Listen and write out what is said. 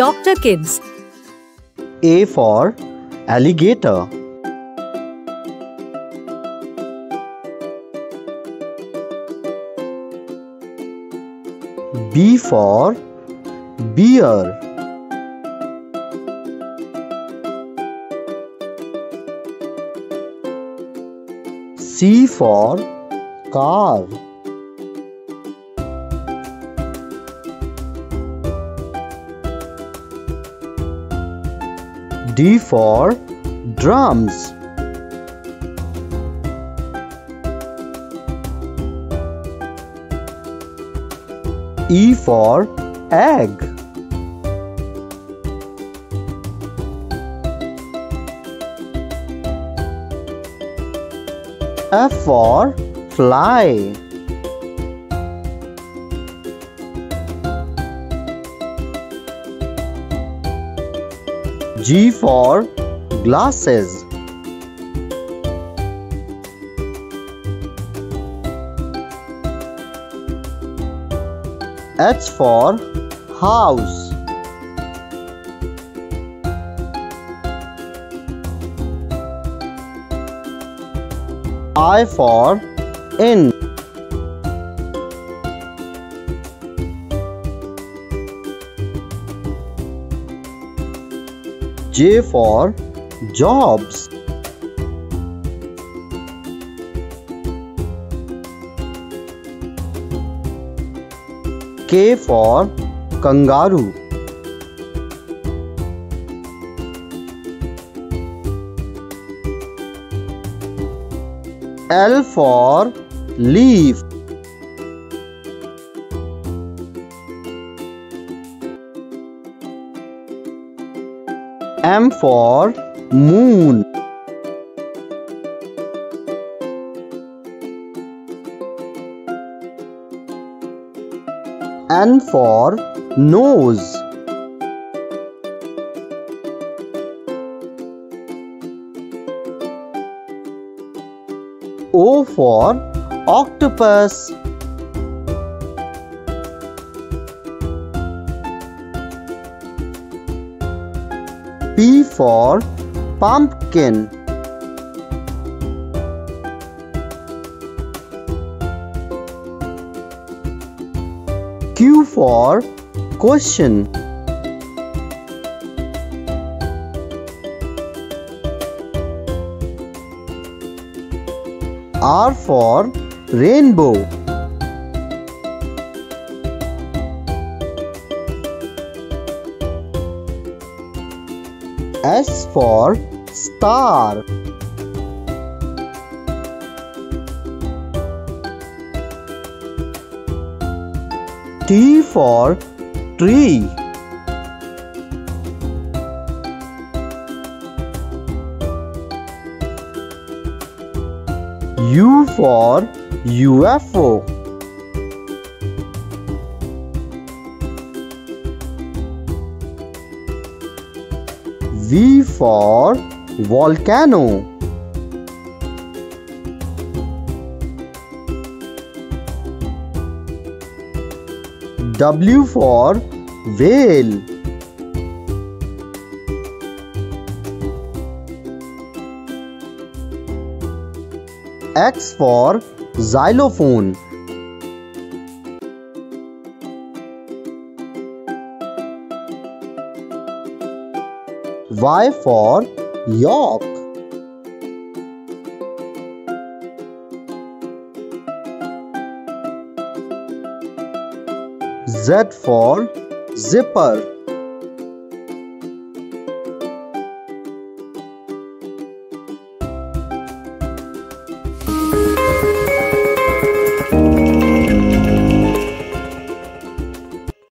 Dr. Kids. A for alligator. B for beer. C for car. D for drums. E for egg. F for fly. G for glasses. H for house. I for in. J for jobs. K for kangaroo. L for leaf. M for moon. N for nose. O for octopus. P for pumpkin. Q for question. R for rainbow. S for star. T for tree. U for UFO. V for volcano. W for whale. X for xylophone. Y for York. Z for zipper.